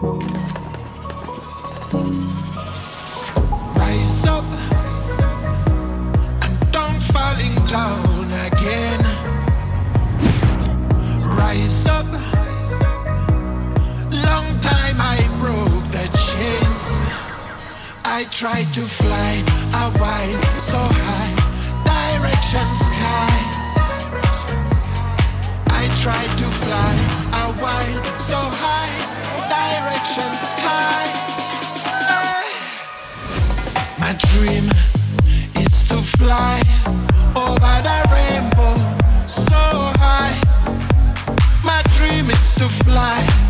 Rise up and don't falling down again. Rise up. Long time I broke the chains. I tried to fly so high, direction sky. I tried to fly so high, My dream is to fly over the rainbow so high. My dream is to fly.